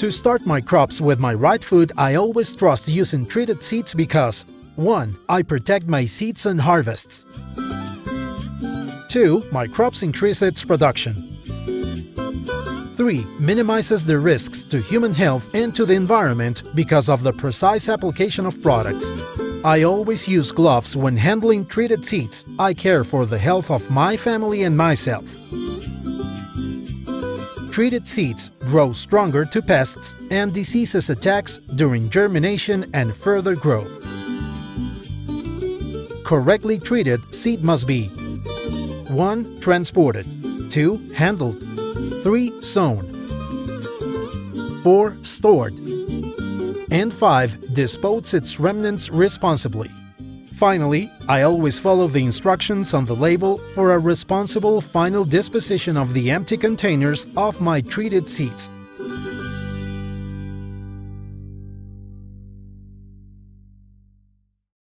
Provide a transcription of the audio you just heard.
To start my crops with my right foot, I always trust using treated seeds because 1. I protect my seeds and harvests. 2. My crops increase its production. 3. Minimizes the risks to human health and to the environment because of the precise application of products. I always use gloves when handling treated seeds. I care for the health of my family and myself. Treated seeds grow stronger to pests and diseases attacks during germination and further growth. Correctly treated seed must be 1. Transported 2. Handled 3. Sown 4. Stored and 5. Dispose its remnants responsibly. Finally, I always follow the instructions on the label for a responsible final disposition of the empty containers of my treated seeds.